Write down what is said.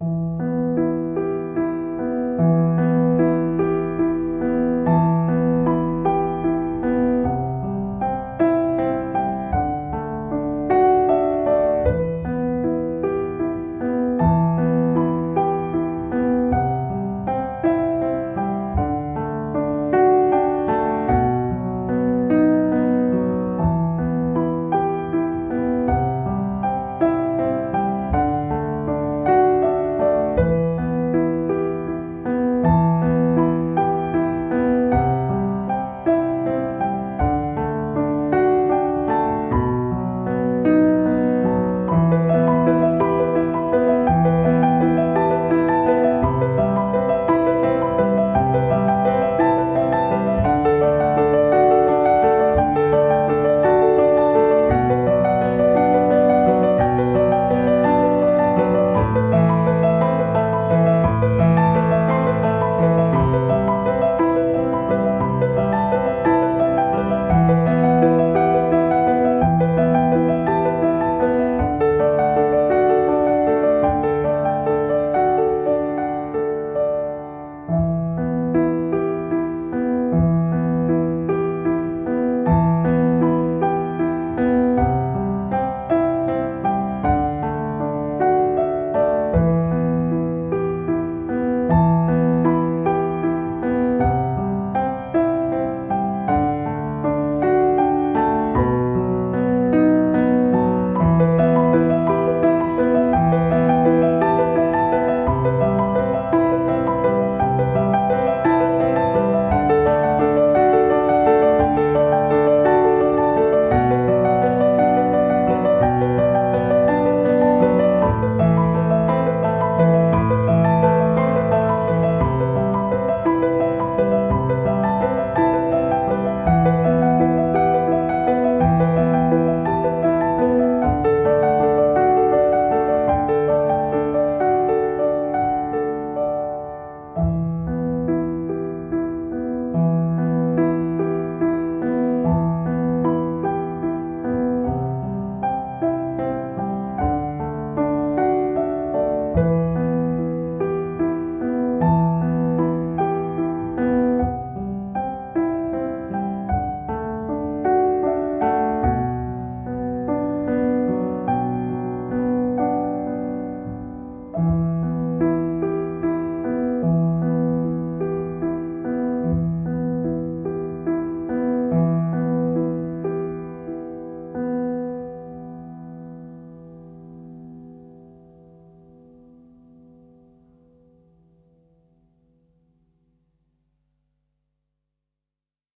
you